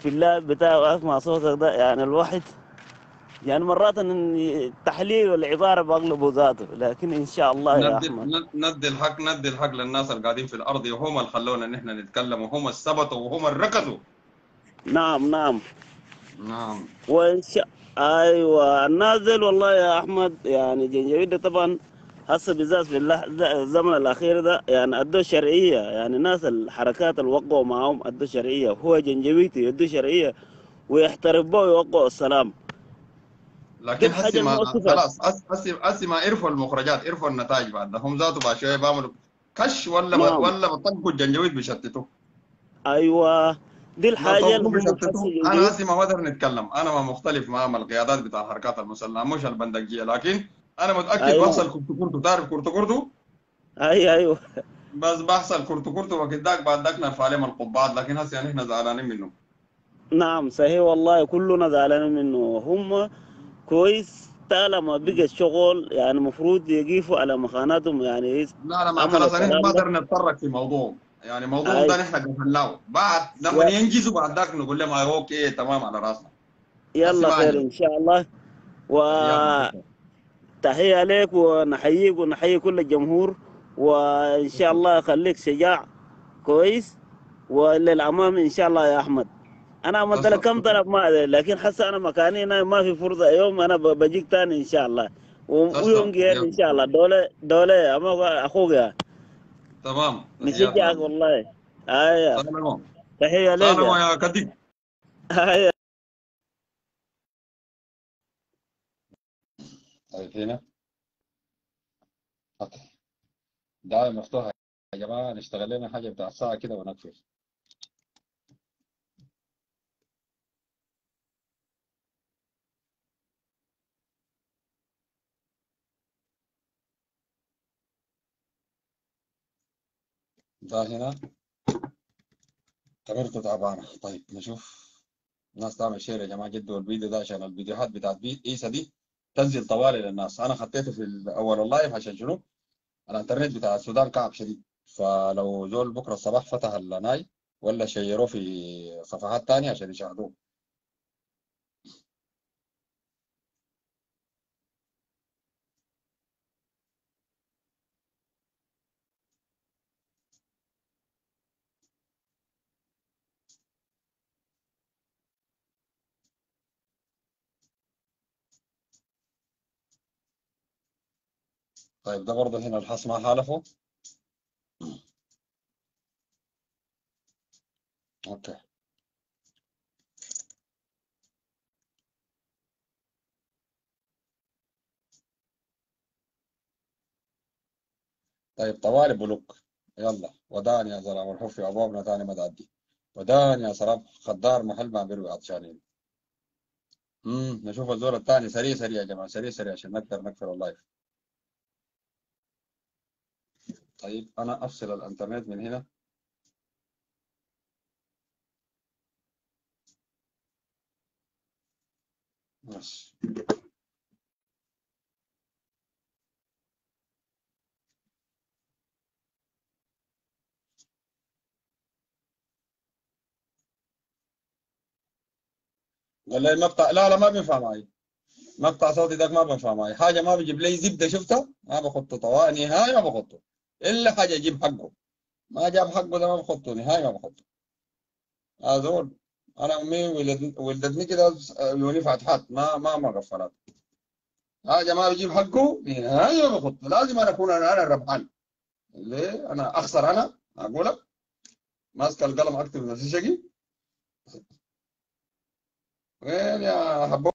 في اللعب بتاعه واسمع صوتك ده يعني الواحد يعني مرات التحليل والعبارة بغلبه ذاته لكن إن شاء الله يا ندي أحمد. ند- ندي الحق ندي الحق للناس اللي قاعدين في الأرض وهم اللي خلونا إن إحنا نتكلم وهم اللي ثبتوا وهم اللي ركزوا نعم نعم. نعم. وإن شاء أيوه النازل والله يا أحمد يعني جنجويد ده طبعا. هسه بالذات في الزمن الأخير ده يعني ادوا شرعية يعني ناس الحركات اللي وقعوا معاهم ادوا شرعية هو جنجويتي يدوا شرعية ويحتربوا ويوقعوا السلام لكن هسي ما. خلاص هسي هسي ما عرفوا المخرجات عرفوا النتائج بعد. هم ذاته بعد شوية بيعملوا كش ولا نعم. ولا بطبقوا الجنجويد بيشتتوا أيوه دي الحاجة أنا. هسي ما بقدر نتكلم أنا ما مختلف مع القيادات بتاع الحركات المسلحه مش البندقية لكن أنا متأكد أيوة. بحصل كرتو كرتو تعرف كرتو كرتو أيوه أيوه. بس بحصل كرتو كرتو وقت ذاك بعد ذاك نرفع عليهم القبعات لكن هسي يعني إحنا زعلانين منه نعم صحيح والله. كلنا زعلانين منه. هم كويس طالما بقى الشغل يعني المفروض يقيفوا على مخاناتهم. يعني لا لا ما خلاص إحنا الكلام ما. قدرنا نتطرق في موضوع يعني موضوع. ده نحن قفلناه بعد لما ينجزوا بعد ذاك نقول لهم آه، أوكي تمام على راسنا. يلا خير. إن شاء الله. وتحية لك ونحييك ونحيي كل الجمهور وإن شاء الله يخليك شجاع كويس وللأمام إن شاء الله يا أحمد. أنا عملت لك كم طلب ما لكن حاسه أنا مكاني هنا ما في فرصة. يوم أنا ب- بجيك تاني إن شاء الله. ويوم غير إن شاء الله. دولة دولة أما أخوك تمام. نشجعك والله. سلام. تحية لك يا. كديك أيوه okay. دعاية مفتوحة يا جماعة نشتغل لنا حاجة بتاع ساعة كده ونقفل. ده هنا. كاميرته تعبانة. طيب نشوف. الناس تعمل share يا جماعة جدوا الفيديو ده عشان الفيديوهات بتاعت إيسا دي. تنزل طوالي للناس. أنا خطيته في أول اللايف عشان شنو؟ الإنترنت بتاع السودان كعب شديد. فلو زول بكرة الصباح فتح الناي ولا شيروه في صفحات تانية عشان يشاهدوه. طيب ده برضه هنا الحظ ما حالفه. okay. طيب طوالي block. يلا. ودان يا زلمة الحفي أبوابنا تاني ما تعدي. ودان يا سراب خضار محل ما بيروي عطشانين امم نشوف الزول الثاني سريع سريع يا جماعة. سريع سريع عشان نقدر نقفل اللايف. طيب أنا افصل الإنترنت من هنا. قال لي المقطع لا لا ما بينفع معي. مقطع صوتي ده ما بينفع معي. حاجة ما بيجيب لي زبدة شفتها؟ ما بخطه طوال نهائي ما بخطه إلا حاجة يجيب حقه. ما جاب حقه ده ما بخطه نهائي ما بخطه. هذول أنا امي ولد- ولدتني كده يوني فتحات ما ما ما غفلت. حاجة ما بيجيب حقه نهائي ما بخطه. لازم أنا أكون أنا الربحان. ليه؟ أنا أخسر أنا أقول لك ماسك القلم أكتب نفسي شقي وين يا حبوب؟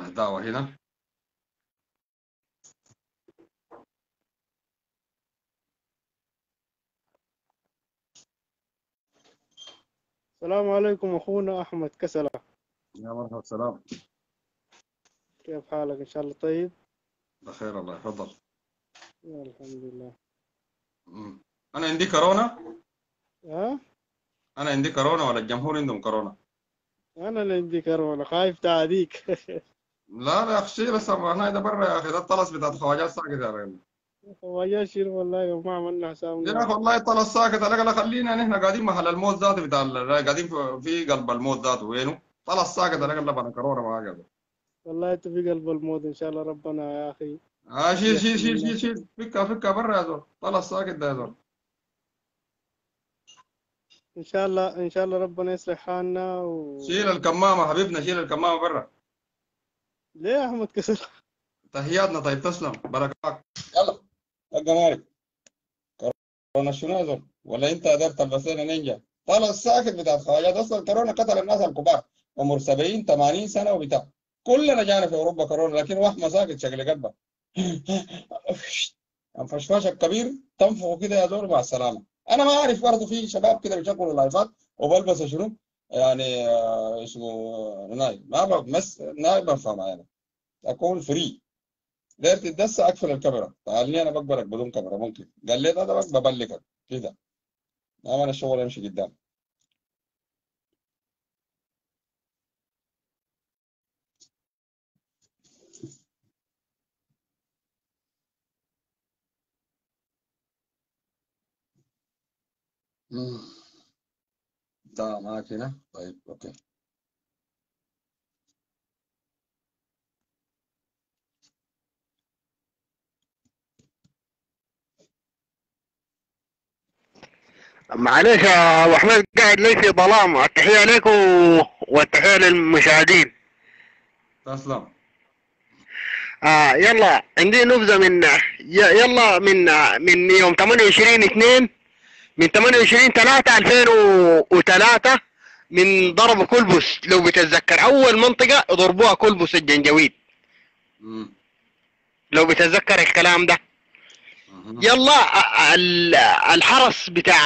دعوة هنا. السلام عليكم أخونا أحمد كسلة يا مرحبا سلام كيف حالك؟ إن شاء الله طيب؟ بخير الله يفضل يا الحمد لله. أنا عندي كورونا؟ ها؟ أنا عندي كورونا ولا الجمهور عندهم كورونا؟ أنا اللي عندي كورونا خايف تعديك. لا لا يا أخي السماعه هنا ده برا يا أخي ده الطلس بتاعت خواجات ساكت يا رجل ويا شيل والله ما عملنا حساب يا أخي والله الطلس ساكت. عليك لا خلينا نحن قاعدين محل الموت ذاته بتاع قاعدين في, قلب الموت ذاته. وينه؟ طلس ساكت. عليك لا بنا كورونا ما قاعد. والله أنت في قلب الموت إن شاء الله ربنا يا أخي. آه شيل شيل شيل شيل شيل. فكها فكها برا يا زول. طلس ساكت ده يا زول. إن شاء الله إن شاء الله ربنا يصلح حالنا و... شيل الكمامة حبيبنا شيل الكمامة برا. ليه يا أحمد كسر؟ تحياتنا طيب تسلم. بركاك يلا. يا مالك كورونا شنو يا زول؟ ولا أنت قدرت تلبسينا نينجا؟ طال الساكت بتاع الخواجات أصلا كورونا قتل الناس الكبار. عمر 70 80 سنة وبتاع. كلنا جانا في أوروبا كورونا لكن واحد مساكت شكل قلبه. الفشفاش الكبير تنفخه كده يا زول مع السلامة. أنا ما أعرف برضه في شباب كده بيشغلوا لايفات وبلبسوا شنو؟ يعني آه، اسمه نايب ما بمس نايب بفهم يعني أكون free داير تتدسى أقفل الكاميرا. تعالني أنا بقبلك بدون كاميرا ممكن. قال لي بس ببلغك. كده. ما أنا الشغل يمشي قدام. مم. ده معاك هنا؟ طيب okay. معلش يا أبو حميد قاعد لي في ظلام. التحية لك و... والتحية للمشاهدين. تسلم. آه يلا عندي نبذة من يلا من من يوم 28 2 من 28 3 2003 من ضرب كلبس لو بتتذكر أول منطقة ضربوها كلبس الجنجويد. لو بتتذكر الكلام ده. يلا ال- الحرس بتاع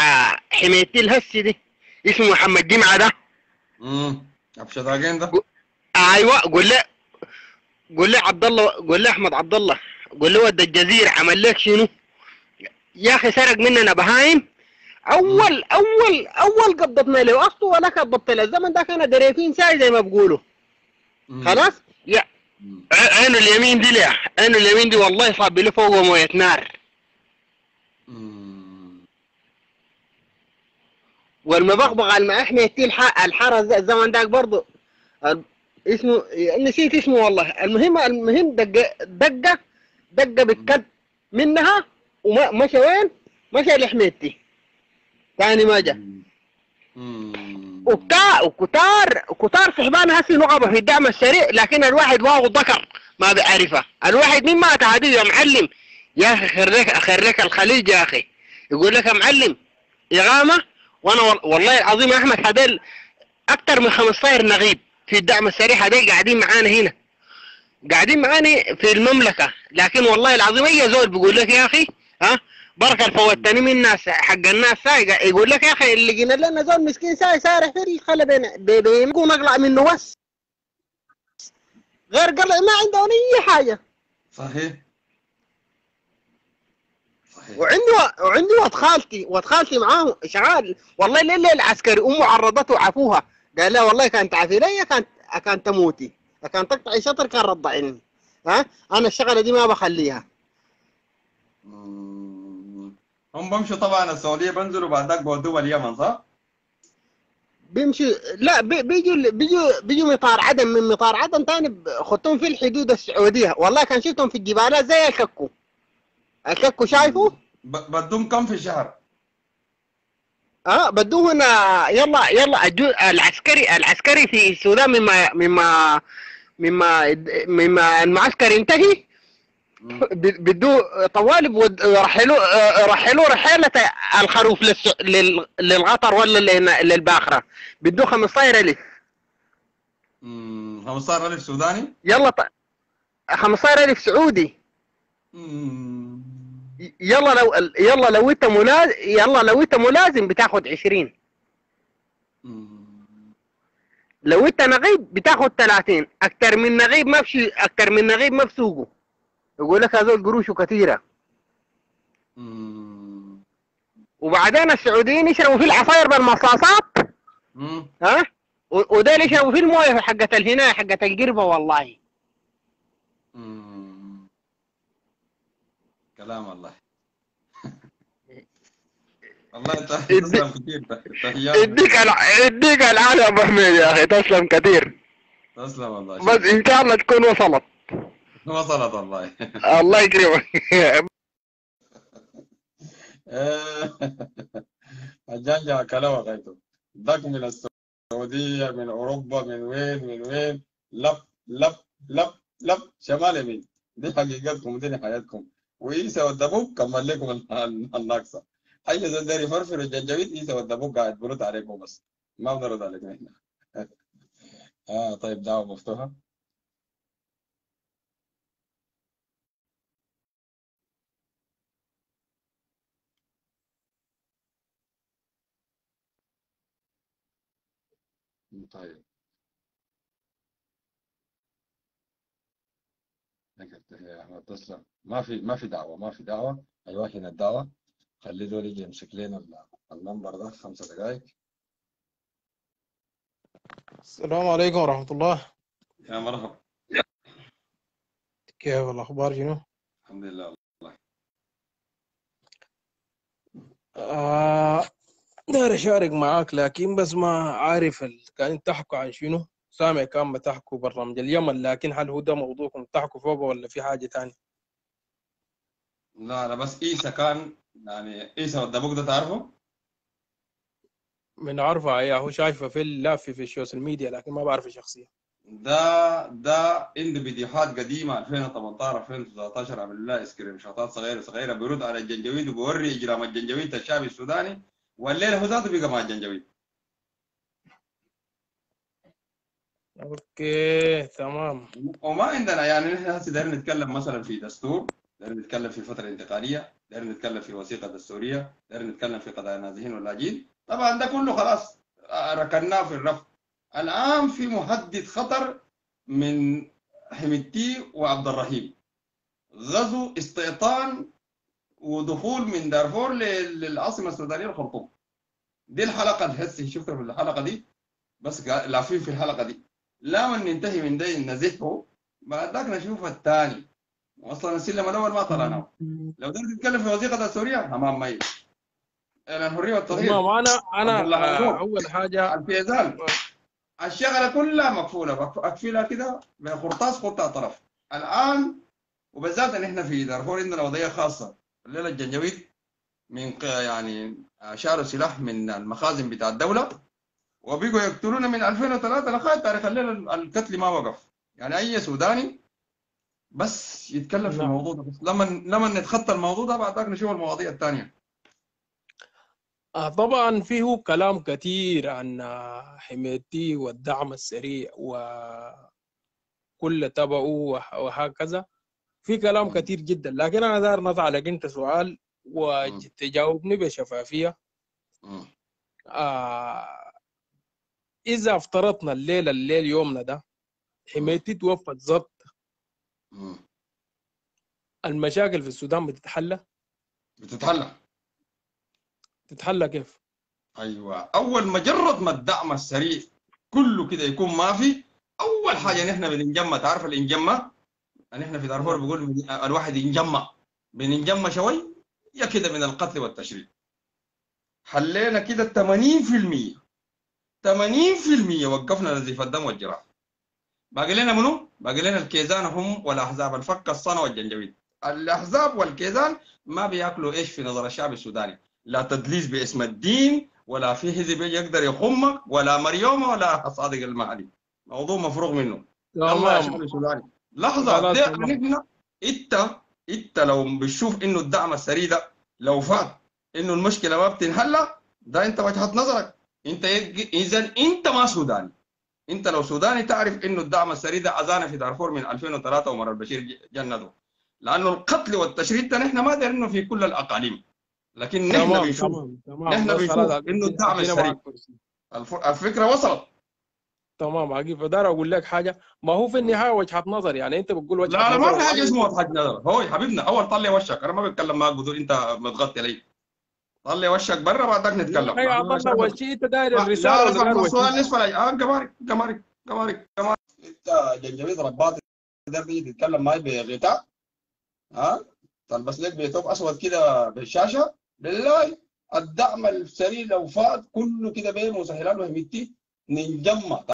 حمايه الهسي دي اسمه محمد جمعة ده. مم. ابشر داقين ده؟ أيوه قول له قول له عبد الله قول له أحمد عبد الله قول له ود الجزيرة عمل لك شنو؟ يا أخي سرق مننا بهايم. أول أول أول قبضتنا له اصله ولا قبضت له الزمن ده كان دريفين ساي زي ما بقولوا مم. خلاص؟ يا. عينه اليمين دي له عينه اليمين دي والله صاب له فوق مويه نار. والمبغبغ مع إحنا يتيل الحرس الزمن داك برضه اسمه نسيت اسمه والله. المهم المهم دقة دقة دقة بالكد منها ومشى وين؟ مشى لحميتي. ثاني ما جاء. وكتار وكتار صحبان هسي نقبة في الدعم السريع لكن الواحد واو ذكر ما بيعرفه الواحد مين مات؟ عادي يا معلم. يا أخي خريك خريك الخليج يا أخي. يقول لك يا معلم اقامه وأنا وال- والله العظيم يا أحمد هذول أكثر من 15 نغيب في الدعم السريع هذول قاعدين معانا هنا. قاعدين معانا في المملكة. لكن والله العظيم أي زول بيقول لك يا أخي ها؟ بركة فوتني من الناس حق الناس سايقة. يقول لك يا أخي اللي لقينا لنا زول مسكين ساي سارح في الخلا بين يكون اقلع منه بس غير قلع ما عندهم أي حاجة. صحيح. صحيح. وعندي و... وعندي واد خالتي واد خالتي معاه شغال. والله الليل العسكري أمه عرضته وعفوها. قال لها والله كانت تعافي لي كانت كانت تموتي؟ كانت تقطعي شطر كان رضعني. ها؟ أنا الشغلة دي ما بخليها. مم. هم بمشوا طبعا السعودية بنزلوا بعد ذاك بودوها اليمن صح؟ بيمشي لا بي- بيجوا بيجوا بيجوا مطار عدن من مطار عدن تاني خدتهم في الحدود السعودية. والله كان شفتهم في الجبالات زي الككو. الككو شايفه؟ ب- بدهم كم في الشهر؟ آه بدوه هنا يلا يلا الجو العسكري العسكري في السودان مما مما مما مما المعسكر ينتهي. مم. ب- بدوه طوالب رحلوا رحلوا رحلة الخروف للغطر ولا لل- للباخرة بدوه 15000 مم. 15000 سوداني؟ يلا ط... 15000 سعودي مم. يلا لو يلا لو أنت ملازم يلا لو أنت ملازم بتاخد 20 مم. لو أنت نغيب بتاخد 30 أكتر من نغيب ما بشي أكتر من نغيب ما بسوقه يقول لك هذول قروشه كثيرة. مم. وبعدين السعوديين يشربوا فيه العصاير بالمصاصات. ها؟ و- وديل يشربوا فيه الموية حقت الهنا حقت القربة والله. مم. كلام الله. والله تسلم كثير الع- اديك العافيه يا ابو حميد يا أخي تسلم كثير. تسلم والله. بس إن شاء الله تكون وصلت. وصلت والله. الله يكرمك. عجان جا كلامك غايته ذاك من السعودية من أوروبا من وين من وين. لف لف لف لف. شمال يمين. دي حقيقتكم ودي حياتكم وإيسا والدبوب كمل لكم ال- ال- الناقصة. أي زول داري يفرفر الجنجبيل إيسا والدبوب قاعد برد عليكم بس. ما بنرد عليكم إحنا. آه طيب دعوة مفتوحة. طيب ما في ما في دعوة ما في دعوة. أيوة هنا الدعوة. خلي دول يجي يمسك لنا ال- المنبر ده خمسة دقائق السلام عليكم ورحمة الله. يا مرحبا. كيف الأخبار؟ شنو؟ الحمد لله. آه داير أشارك معاك لكن بس ما عارف ال... كان تحكوا عن شنو؟ سامع كان بتحكوا برنامج اليمن لكن هل هو ده موضوعكم تحكوا فوقه ولا في حاجة تانية؟ لا لا بس إيسا كان يعني إيسا والدبوك ده تعرفه؟ من عارفة يا هو شايفة في ال live في ال social media لكن ما بعرف شخصيا ده ده عنده فيديوهات قديمة 2018 2019 عمل لها screenshot ات صغيرة صغيرة بيرد على الجنجويد وبيوري إجرام الجنجويد الشعب السوداني والليلة هو ذاته بقى مع الجنجويد okay تمام. وما عندنا يعني نحن هسه دايرين نتكلم مثلا في دستور دايرين نتكلم في فترة انتقالية دايرين نتكلم في وثيقة دستورية دايرين نتكلم في قضايا النازحين واللاجئين. طبعا ده كله خلاص ركناه في الرف الآن في محدد خطر من حميدتي وعبد الرحيم. غزو استيطان ودخول من دارفور لل- للعاصمة السودانية الخرطوم. دي الحلقة اللي هسه شفتها في الحلقة دي بس لافين في الحلقة دي. لا من ننتهي من ده نزحه. بعد ذاك نشوف الثاني أصلا السلم الأول ما طلعناه لو بدك تتكلم في وثيقة السورية امام اعلان الحرية والتغيير تمام أنا غفور. آه، أول حاجة الفيزان الشغلة كلها مقفولة. أقفلها كده بقرطاس قطع طرف. الآن وبالذات إن إحنا في دارفور عندنا وضعية خاصة. الليلة الجنجويد من يعني شاروا سلاح من المخازن بتاع الدولة وبقوا يقتلون من 2003 لغاية تاريخ الليلة القتل ما وقف. يعني أي سوداني بس يتكلم في نعم. الموضوع ده. بس لما لما نتخطى الموضوع ده بعد ذاك نشوف المواضيع الثانية. آه طبعا فيه كلام كثير عن آه، حميدتي والدعم السريع وكل تبعه وهكذا. في كلام. كثير جدا لكن أنا داير نطلع أنت سؤال وتجاوبني بشفافية. آه إذا افترضنا الليلة الليل يومنا ده حميدتي توفت مم. المشاكل في السودان بتتحلى بتتحلى تتحلى كيف؟ أيوه أول مجرد ما الدعم السريع كله كده يكون ما في أول حاجة نحن بننجمع تعرف الانجمة نحن في دارفور بقول من- الواحد ينجمع. بننجمع شوي يا كده من القتل والتشريد. حلينا كده 80% 80% وقفنا نزيف الدم والجراح. باقي لنا منو؟ باقي لنا الكيزان هم والأحزاب. الفك الصنع والجنجويد. الأحزاب والكيزان ما بياكلوا إيش في نظر الشعب السوداني. لا تدليس باسم الدين ولا في حزب يقدر يخمك ولا مريومة ولا صادق المهدي. موضوع مفروغ منه. الله السوداني. لحظة ده. نحن انت انت لو بتشوف انه الدعم السريع ده لو فات انه المشكلة ما بتنحل ده انت وجهة نظرك. انت اذا انت ما سوداني انت لو سوداني تعرف انه الدعم السريع ده اذانا في دارفور من 2003 ومر البشير جنده لأنه القتل والتشريد ده نحن ما دايرينه في كل الأقاليم. لكن نحن بنشوف نحن بنشوف إنه الدعم السريع. الفكرة وصلت. تمام عقيب فدار أقول لك حاجة. ما هو في النهاية وجهة نظر يعني أنت بتقول وجهة لا لا نظر ما في حاجة اسمها وجهة نظر. هو يا حبيبنا أول طلع وشك. أنا ما بتكلم معك بدون أنت متغطي علي طلع وشك برا بعدك نتكلم. يا عبد الله وشي انت داير الرسالة لا لا؟ السؤال الأج- آه قمارك قمارك قمارك قمارك أنت جنجبيل رباط تقدر تيجي تتكلم معي بغطاء ها تلبس لك بيتوب أسود كده بالشاشة. بالله الدعم السريع لو فات كله كده بين مسهلات وهمتي ننجمع